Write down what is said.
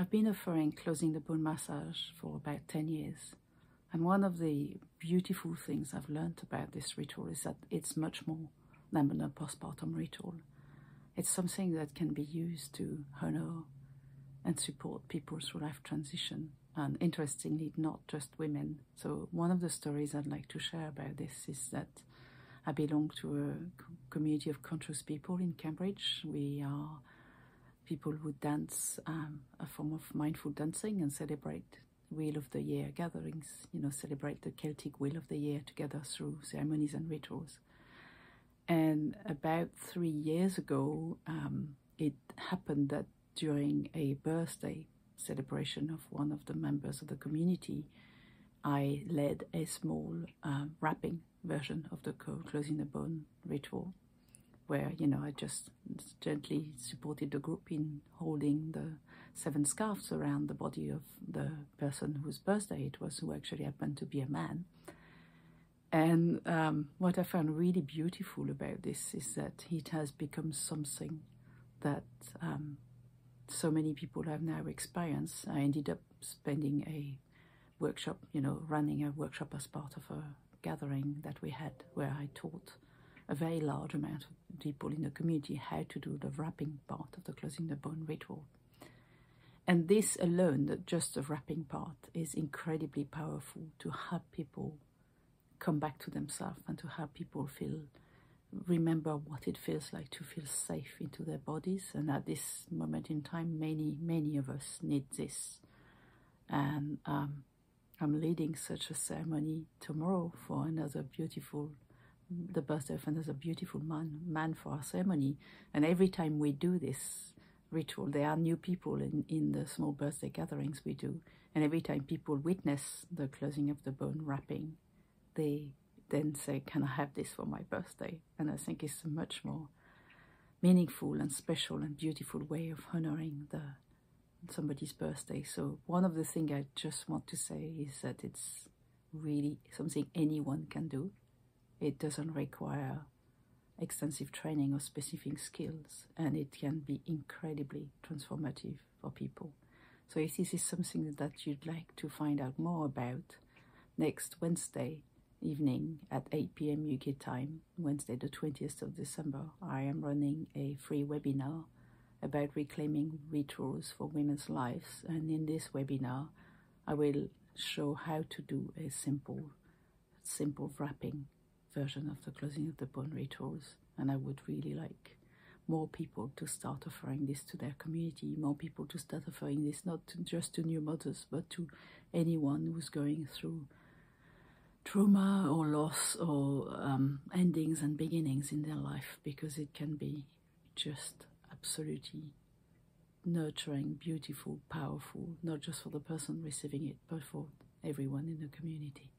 I've been offering closing the bone massage for about 10 years. And one of the beautiful things I've learned about this ritual is that it's much more than a postpartum ritual. It's something that can be used to honor and support people through life transition. And interestingly, not just women. So, one of the stories I'd like to share about this is that I belong to a community of conscious people in Cambridge. We are people would dance um, a form of mindful dancing and celebrate Wheel of the Year gatherings, you know, celebrate the Celtic Wheel of the Year together through ceremonies and rituals. And about three years ago, um, it happened that during a birthday celebration of one of the members of the community, I led a small uh, wrapping version of the closing the bone ritual where you know I just gently supported the group in holding the seven scarves around the body of the person whose birthday it was, who actually happened to be a man. And um, what I found really beautiful about this is that it has become something that um, so many people have now experienced. I ended up spending a workshop, you know, running a workshop as part of a gathering that we had where I taught a very large amount of people in the community how to do the wrapping part of the closing the bone ritual. And this alone, just the wrapping part, is incredibly powerful to help people come back to themselves and to help people feel remember what it feels like to feel safe into their bodies and at this moment in time many many of us need this and um, i'm leading such a ceremony tomorrow for another beautiful the birthday of another beautiful man, man for our ceremony. And every time we do this ritual, there are new people in, in the small birthday gatherings we do. And every time people witness the closing of the bone wrapping, they then say, Can I have this for my birthday? And I think it's a much more meaningful and special and beautiful way of honoring the somebody's birthday. So one of the things I just want to say is that it's really something anyone can do. It doesn't require extensive training or specific skills, and it can be incredibly transformative for people. So, if this is something that you'd like to find out more about, next Wednesday evening at 8 pm UK time, Wednesday, the 20th of December, I am running a free webinar about reclaiming rituals for women's lives. And in this webinar, I will show how to do a simple, simple wrapping version of the closing of the bone rituals. And I would really like more people to start offering this to their community, more people to start offering this not to, just to new mothers, but to anyone who's going through trauma or loss or um, endings and beginnings in their life because it can be just absolutely nurturing, beautiful, powerful, not just for the person receiving it, but for everyone in the community.